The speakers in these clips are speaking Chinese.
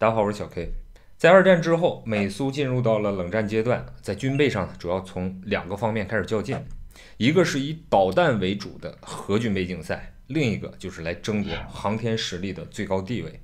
大家好，我是小 K。在二战之后，美苏进入到了冷战阶段，在军备上主要从两个方面开始较劲，一个是以导弹为主的核军备竞赛，另一个就是来争夺航天实力的最高地位。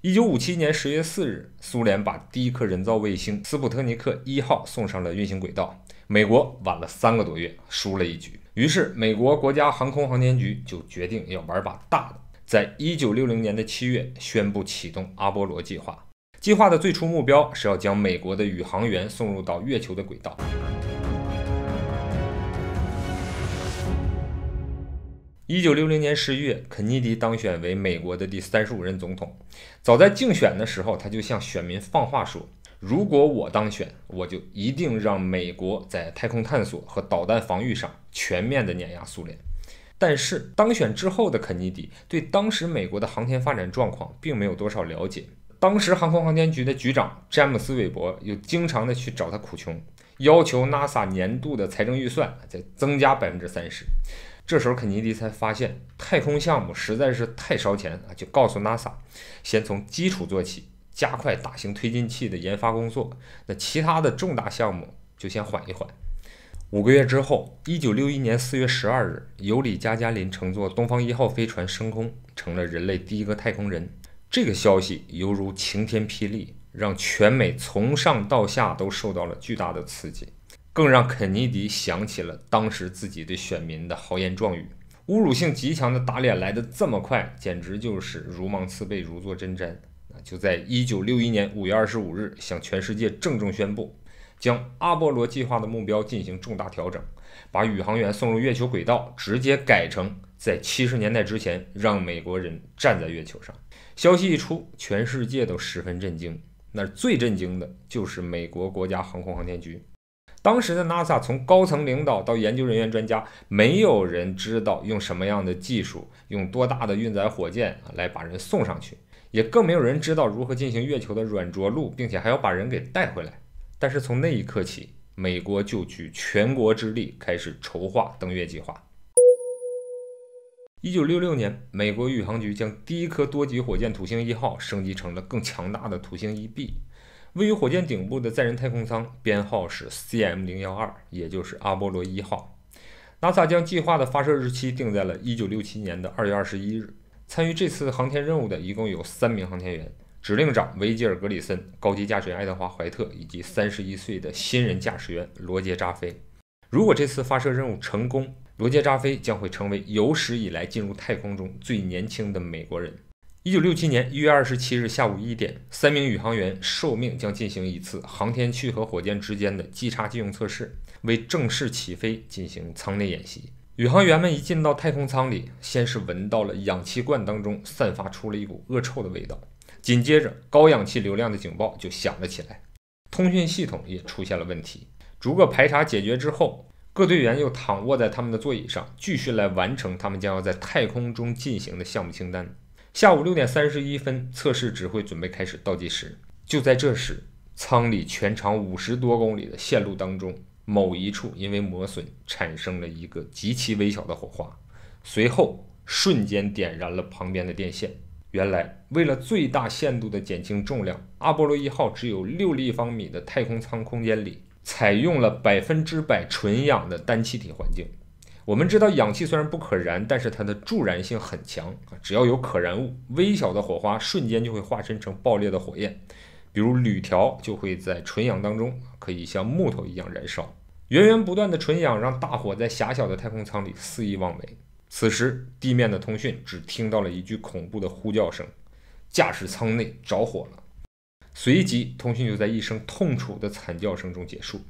一九五七年十月四日，苏联把第一颗人造卫星斯普特尼克一号送上了运行轨道，美国晚了三个多月，输了一局。于是，美国国家航空航天局就决定要玩把大的，在一九六零年的七月宣布启动阿波罗计划。计划的最初目标是要将美国的宇航员送入到月球的轨道。一九六零年十一月，肯尼迪当选为美国的第三十五任总统。早在竞选的时候，他就向选民放话说：“如果我当选，我就一定让美国在太空探索和导弹防御上全面的碾压苏联。”但是当选之后的肯尼迪对当时美国的航天发展状况并没有多少了解。当时航空航天局的局长詹姆斯·韦伯又经常的去找他苦穷，要求 NASA 年度的财政预算再增加百分之三十。这时候肯尼迪才发现太空项目实在是太烧钱啊，就告诉 NASA，先从基础做起，加快大型推进器的研发工作。那其他的重大项目就先缓一缓。五个月之后，一九六一年四月十二日，尤里·加加林乘坐东方一号飞船升空，成了人类第一个太空人。这个消息犹如晴天霹雳，让全美从上到下都受到了巨大的刺激，更让肯尼迪想起了当时自己对选民的豪言壮语，侮辱性极强的打脸来得这么快，简直就是如芒刺背，如坐针毡。就在一九六一年五月二十五日，向全世界郑重宣布，将阿波罗计划的目标进行重大调整，把宇航员送入月球轨道直接改成在七十年代之前让美国人站在月球上。消息一出，全世界都十分震惊。那最震惊的就是美国国家航空航天局。当时的 NASA 从高层领导到研究人员、专家，没有人知道用什么样的技术，用多大的运载火箭来把人送上去，也更没有人知道如何进行月球的软着陆，并且还要把人给带回来。但是从那一刻起，美国就举全国之力开始筹划登月计划。一九六六年，美国宇航局将第一颗多级火箭土星一号升级成了更强大的土星一 B。位于火箭顶部的载人太空舱编号是 CM 零幺二，也就是阿波罗一号。NASA 将计划的发射日期定在了一九六七年的二月二十一日。参与这次航天任务的一共有三名航天员：指令长维吉尔·格里森、高级驾驶员爱德华·怀特以及三十一岁的新人驾驶员罗杰·扎菲。如果这次发射任务成功，罗杰·扎菲将会成为有史以来进入太空中最年轻的美国人。一九六七年一月二十七日下午一点，三名宇航员受命将进行一次航天器和火箭之间的机差借用测试，为正式起飞进行舱内演习。宇航员们一进到太空舱里，先是闻到了氧气罐当中散发出了一股恶臭的味道，紧接着高氧气流量的警报就响了起来，通讯系统也出现了问题。逐个排查解决之后。各队员又躺卧在他们的座椅上，继续来完成他们将要在太空中进行的项目清单。下午六点三十一分，测试指挥准备开始倒计时。就在这时，舱里全长五十多公里的线路当中，某一处因为磨损产生了一个极其微小的火花，随后瞬间点燃了旁边的电线。原来，为了最大限度地减轻重量，阿波罗一号只有六立方米的太空舱空间里。采用了百分之百纯氧的单气体环境。我们知道，氧气虽然不可燃，但是它的助燃性很强啊。只要有可燃物，微小的火花瞬间就会化身成爆裂的火焰。比如铝条就会在纯氧当中可以像木头一样燃烧。源源不断的纯氧让大火在狭小的太空舱里肆意妄为。此时，地面的通讯只听到了一句恐怖的呼叫声：“驾驶舱内着火了。”随即，通讯就在一声痛楚的惨叫声中结束。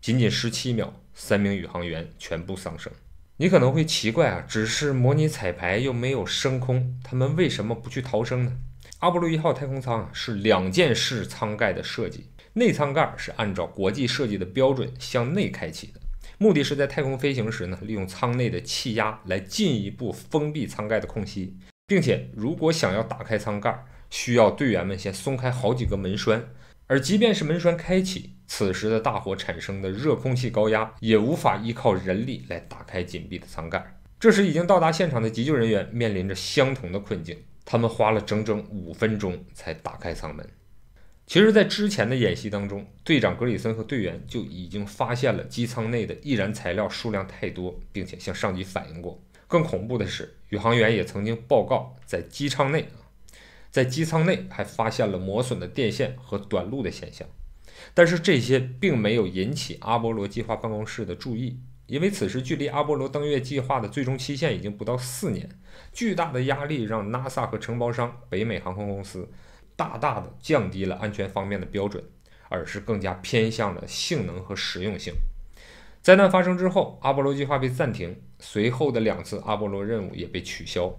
仅仅十七秒，三名宇航员全部丧生。你可能会奇怪啊，只是模拟彩排又没有升空，他们为什么不去逃生呢？阿波罗一号太空舱啊是两件式舱盖的设计，内舱盖是按照国际设计的标准向内开启的。目的是在太空飞行时呢，利用舱内的气压来进一步封闭舱盖的空隙，并且如果想要打开舱盖，需要队员们先松开好几个门栓，而即便是门栓开启，此时的大火产生的热空气高压也无法依靠人力来打开紧闭的舱盖。这时，已经到达现场的急救人员面临着相同的困境，他们花了整整五分钟才打开舱门。其实，在之前的演习当中，队长格里森和队员就已经发现了机舱内的易燃材料数量太多，并且向上级反映过。更恐怖的是，宇航员也曾经报告，在机舱内啊，在机舱内还发现了磨损的电线和短路的现象。但是这些并没有引起阿波罗计划办公室的注意，因为此时距离阿波罗登月计划的最终期限已经不到四年。巨大的压力让 NASA 和承包商北美航空公司。大大的降低了安全方面的标准，而是更加偏向了性能和实用性。灾难发生之后，阿波罗计划被暂停，随后的两次阿波罗任务也被取消。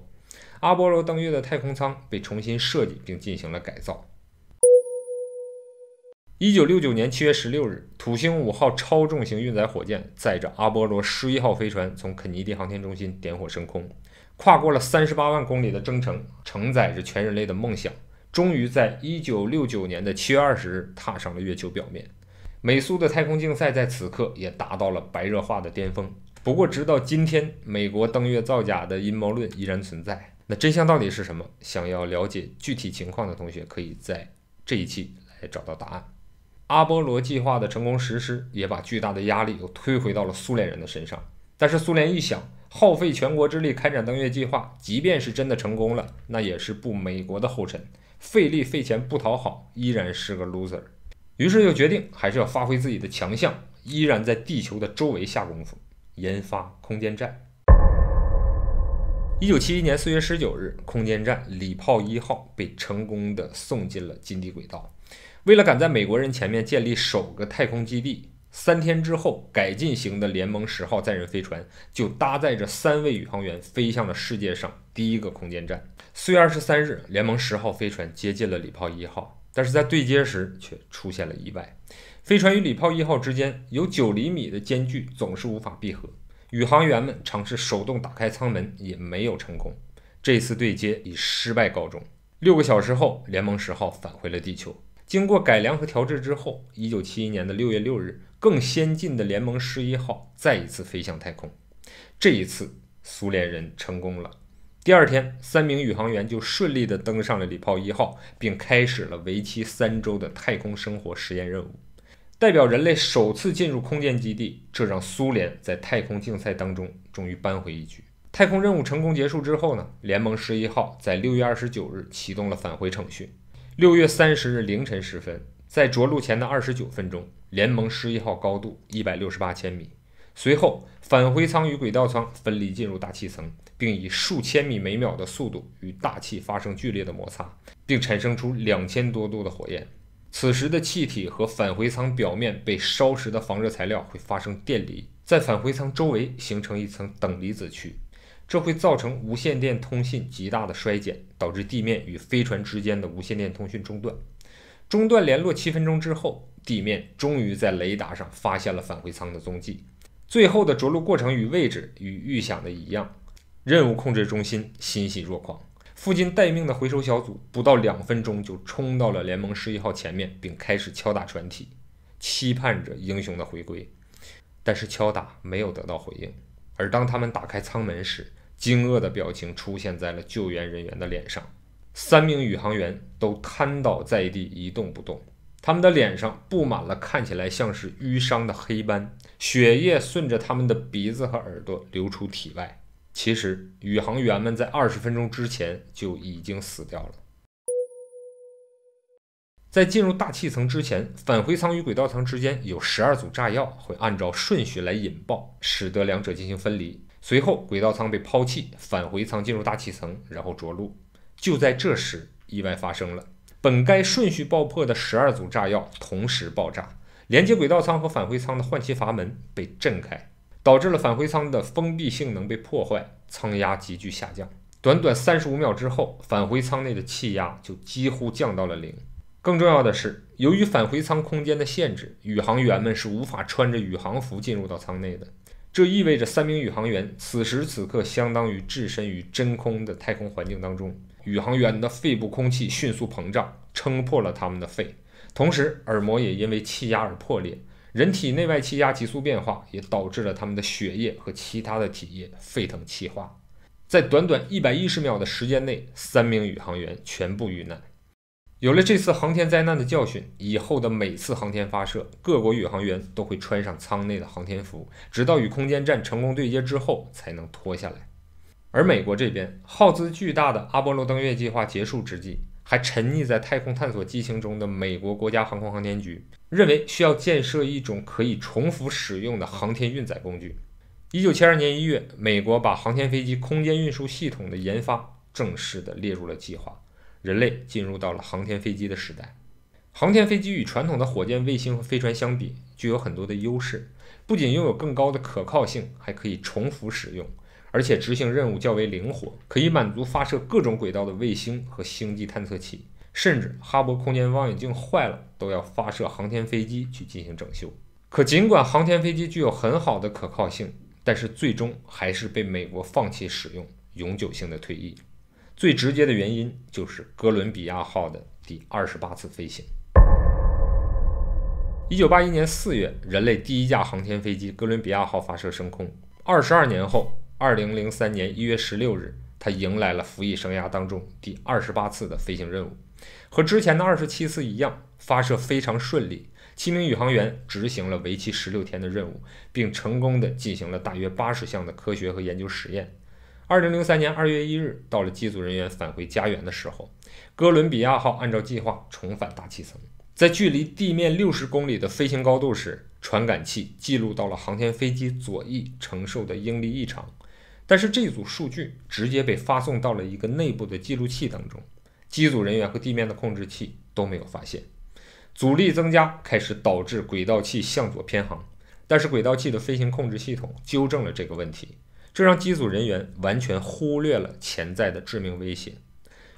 阿波罗登月的太空舱被重新设计并进行了改造。一九六九年七月十六日，土星五号超重型运载火箭载着阿波罗十一号飞船从肯尼迪航天中心点火升空，跨过了三十八万公里的征程，承载着全人类的梦想。终于在一九六九年的七月二十日踏上了月球表面。美苏的太空竞赛在此刻也达到了白热化的巅峰。不过，直到今天，美国登月造假的阴谋论依然存在。那真相到底是什么？想要了解具体情况的同学，可以在这一期来找到答案。阿波罗计划的成功实施，也把巨大的压力又推回到了苏联人的身上。但是，苏联一想，耗费全国之力开展登月计划，即便是真的成功了，那也是步美国的后尘。费力费钱不讨好，依然是个 loser。于是又决定还是要发挥自己的强项，依然在地球的周围下功夫，研发空间站。一九七一年四月十九日，空间站礼炮一号被成功的送进了近地轨道。为了赶在美国人前面建立首个太空基地，三天之后，改进型的联盟十号载人飞船就搭载着三位宇航员飞向了世界上第一个空间站。四月二十三日，联盟十号飞船接近了礼炮一号，但是在对接时却出现了意外。飞船与礼炮一号之间有九厘米的间距，总是无法闭合。宇航员们尝试手动打开舱门，也没有成功。这次对接以失败告终。六个小时后，联盟十号返回了地球。经过改良和调制之后，一九七一年的六月六日，更先进的联盟十一号再一次飞向太空。这一次，苏联人成功了。第二天，三名宇航员就顺利地登上了礼炮一号，并开始了为期三周的太空生活实验任务。代表人类首次进入空间基地，这让苏联在太空竞赛当中终于扳回一局。太空任务成功结束之后呢，联盟十一号在六月二十九日启动了返回程序。六月三十日凌晨时分，在着陆前的二十九分钟，联盟十一号高度一百六十八千米。随后，返回舱与轨道舱分离进入大气层。并以数千米每秒的速度与大气发生剧烈的摩擦，并产生出两千多度的火焰。此时的气体和返回舱表面被烧蚀的防热材料会发生电离，在返回舱周围形成一层等离子区，这会造成无线电通信极大的衰减，导致地面与飞船之间的无线电通讯中断。中断联络七分钟之后，地面终于在雷达上发现了返回舱的踪迹。最后的着陆过程与位置与预想的一样。任务控制中心欣喜若狂，附近待命的回收小组不到两分钟就冲到了联盟十一号前面，并开始敲打船体，期盼着英雄的回归。但是敲打没有得到回应，而当他们打开舱门时，惊愕的表情出现在了救援人员的脸上。三名宇航员都瘫倒在地一动不动，他们的脸上布满了看起来像是淤伤的黑斑，血液顺着他们的鼻子和耳朵流出体外。其实，宇航员们在二十分钟之前就已经死掉了。在进入大气层之前，返回舱与轨道舱之间有十二组炸药，会按照顺序来引爆，使得两者进行分离。随后，轨道舱被抛弃，返回舱进入大气层，然后着陆。就在这时，意外发生了，本该顺序爆破的十二组炸药同时爆炸，连接轨道舱和返回舱的换气阀门被震开。导致了返回舱的封闭性能被破坏，舱压急剧下降。短短三十五秒之后，返回舱内的气压就几乎降到了零。更重要的是，由于返回舱空间的限制，宇航员们是无法穿着宇航服进入到舱内的。这意味着三名宇航员此时此刻相当于置身于真空的太空环境当中。宇航员的肺部空气迅速膨胀，撑破了他们的肺，同时耳膜也因为气压而破裂。人体内外气压急速变化，也导致了他们的血液和其他的体液沸腾气化。在短短一百一十秒的时间内，三名宇航员全部遇难。有了这次航天灾难的教训，以后的每次航天发射，各国宇航员都会穿上舱内的航天服，直到与空间站成功对接之后才能脱下来。而美国这边耗资巨大的阿波罗登月计划结束之际，还沉溺在太空探索激情中的美国国家航空航天局认为需要建设一种可以重复使用的航天运载工具。一九七二年一月，美国把航天飞机空间运输系统的研发正式的列入了计划。人类进入到了航天飞机的时代。航天飞机与传统的火箭、卫星和飞船相比，具有很多的优势。不仅拥有更高的可靠性，还可以重复使用，而且执行任务较为灵活，可以满足发射各种轨道的卫星和星际探测器。甚至哈勃空间望远镜坏了，都要发射航天飞机去进行整修。可尽管航天飞机具有很好的可靠性，但是最终还是被美国放弃使用，永久性的退役。最直接的原因就是哥伦比亚号的第二十八次飞行。一九八一年四月，人类第一架航天飞机哥伦比亚号发射升空。二十二年后，二零零三年一月十六日，他迎来了服役生涯当中第二十八次的飞行任务。和之前的二十七次一样，发射非常顺利。七名宇航员执行了为期十六天的任务，并成功的进行了大约八十项的科学和研究实验。二零零三年二月一日，到了机组人员返回家园的时候，哥伦比亚号按照计划重返大气层，在距离地面六十公里的飞行高度时，传感器记录到了航天飞机左翼承受的应力异常，但是这组数据直接被发送到了一个内部的记录器当中，机组人员和地面的控制器都没有发现，阻力增加开始导致轨道器向左偏航，但是轨道器的飞行控制系统纠正了这个问题。这让机组人员完全忽略了潜在的致命威胁。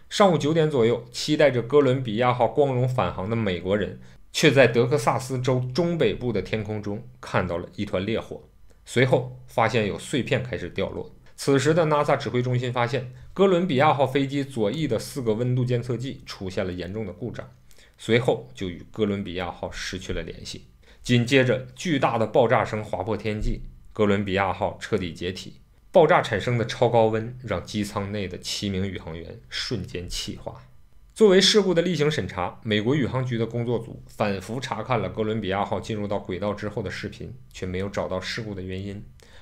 上午九点左右，期待着哥伦比亚号光荣返航的美国人，却在德克萨斯州中北部的天空中看到了一团烈火，随后发现有碎片开始掉落。此时的 NASA 指挥中心发现，哥伦比亚号飞机左翼的四个温度监测器出现了严重的故障，随后就与哥伦比亚号失去了联系。紧接着，巨大的爆炸声划破天际，哥伦比亚号彻底解体。爆炸产生的超高温让机舱内的七名宇航员瞬间气化。作为事故的例行审查，美国宇航局的工作组反复查看了哥伦比亚号进入到轨道之后的视频，却没有找到事故的原因。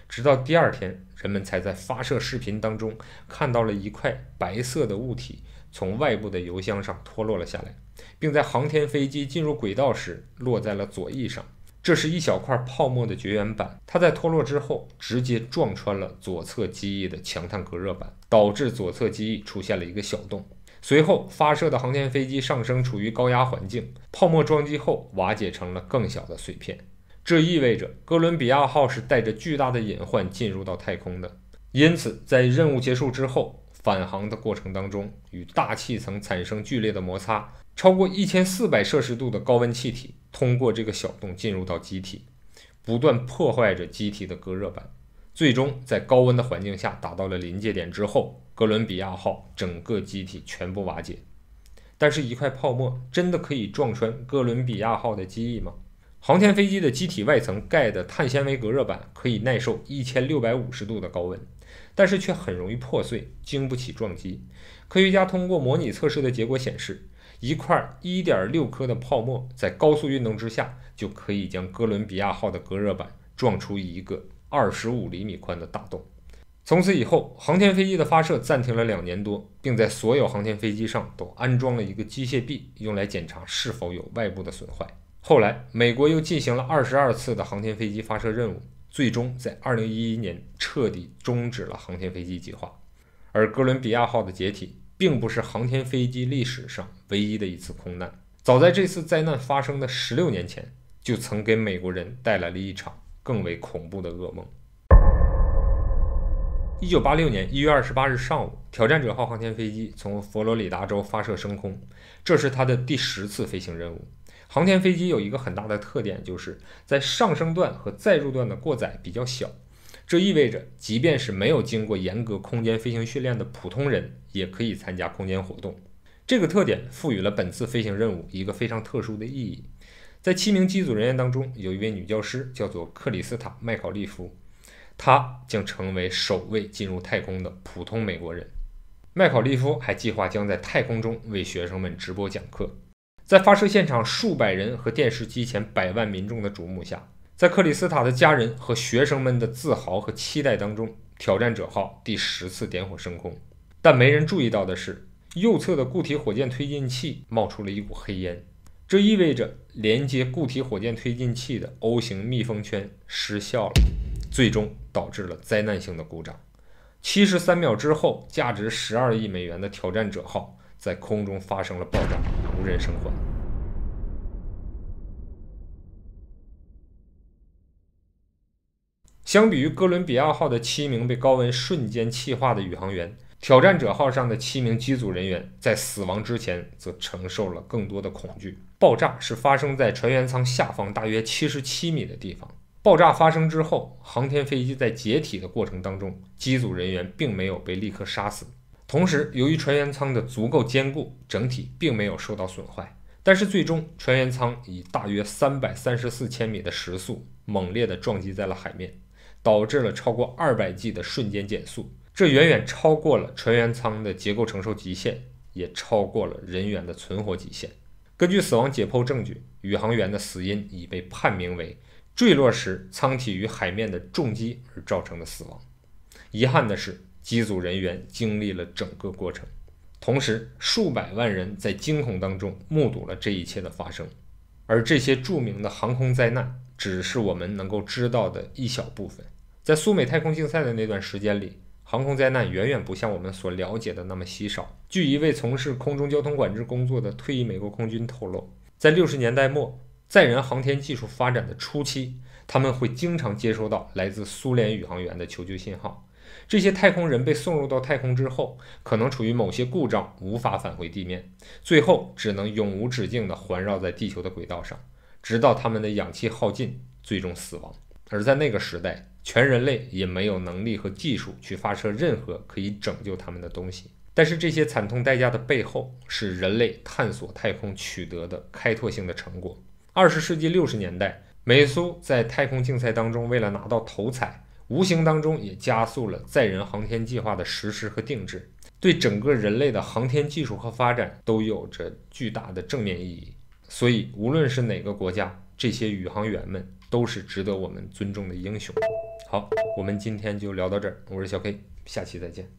直到第二天，人们才在发射视频当中看到了一块白色的物体从外部的油箱上脱落了下来，并在航天飞机进入轨道时落在了左翼上。这是一小块泡沫的绝缘板，它在脱落之后直接撞穿了左侧机翼的强碳隔热板，导致左侧机翼出现了一个小洞。随后发射的航天飞机上升处于高压环境，泡沫撞击后瓦解成了更小的碎片。这意味着哥伦比亚号是带着巨大的隐患进入到太空的。因此，在任务结束之后，返航的过程当中与大气层产生剧烈的摩擦。超过一千四百摄氏度的高温气体通过这个小洞进入到机体，不断破坏着机体的隔热板，最终在高温的环境下达到了临界点之后，哥伦比亚号整个机体全部瓦解。但是，一块泡沫真的可以撞穿哥伦比亚号的机翼吗？航天飞机的机体外层盖的碳纤维隔热板可以耐受一千六百五十度的高温，但是却很容易破碎，经不起撞击。科学家通过模拟测试的结果显示。一块一点六克的泡沫在高速运动之下，就可以将哥伦比亚号的隔热板撞出一个二十五厘米宽的大洞。从此以后，航天飞机的发射暂停了两年多，并在所有航天飞机上都安装了一个机械臂，用来检查是否有外部的损坏。后来，美国又进行了二十二次的航天飞机发射任务，最终在二零一一年彻底终止了航天飞机计划。而哥伦比亚号的解体。并不是航天飞机历史上唯一的一次空难。早在这次灾难发生的十六年前，就曾给美国人带来了一场更为恐怖的噩梦。一九八六年一月二十八日上午，挑战者号航天飞机从佛罗里达州发射升空，这是它的第十次飞行任务。航天飞机有一个很大的特点，就是在上升段和载入段的过载比较小。这意味着，即便是没有经过严格空间飞行训练的普通人，也可以参加空间活动。这个特点赋予了本次飞行任务一个非常特殊的意义。在七名机组人员当中，有一位女教师，叫做克里斯塔·麦考利夫，她将成为首位进入太空的普通美国人。麦考利夫还计划将在太空中为学生们直播讲课。在发射现场数百人和电视机前百万民众的瞩目下，在克里斯塔的家人和学生们的自豪和期待当中，挑战者号第十次点火升空。但没人注意到的是，右侧的固体火箭推进器冒出了一股黑烟。这意味着连接固体火箭推进器的 O 型密封圈失效了，最终导致了灾难性的故障。七十三秒之后，价值十二亿美元的挑战者号在空中发生了爆炸，无人生还。相比于哥伦比亚号的七名被高温瞬间气化的宇航员，挑战者号上的七名机组人员在死亡之前则承受了更多的恐惧。爆炸是发生在船员舱下方大约七十七米的地方。爆炸发生之后，航天飞机在解体的过程当中，机组人员并没有被立刻杀死。同时，由于船员舱的足够坚固，整体并没有受到损坏。但是，最终船员舱以大约三百三十四千米的时速猛烈地撞击在了海面，导致了超过二百 G 的瞬间减速。这远远超过了船员舱的结构承受极限，也超过了人员的存活极限。根据死亡解剖证据，宇航员的死因已被判明为坠落时舱体与海面的重击而造成的死亡。遗憾的是，机组人员经历了整个过程，同时数百万人在惊恐当中目睹了这一切的发生。而这些著名的航空灾难只是我们能够知道的一小部分。在苏美太空竞赛的那段时间里，航空灾难远远不像我们所了解的那么稀少。据一位从事空中交通管制工作的退役美国空军透露，在六十年代末，载人航天技术发展的初期，他们会经常接收到来自苏联宇航员的求救信号。这些太空人被送入到太空之后，可能处于某些故障，无法返回地面，最后只能永无止境地环绕在地球的轨道上，直到他们的氧气耗尽，最终死亡。而在那个时代，全人类也没有能力和技术去发射任何可以拯救他们的东西。但是这些惨痛代价的背后，是人类探索太空取得的开拓性的成果。二十世纪六十年代，美苏在太空竞赛当中，为了拿到头彩，无形当中也加速了载人航天计划的实施和定制，对整个人类的航天技术和发展都有着巨大的正面意义。所以，无论是哪个国家，这些宇航员们。都是值得我们尊重的英雄。好，我们今天就聊到这儿。我是小 K，下期再见。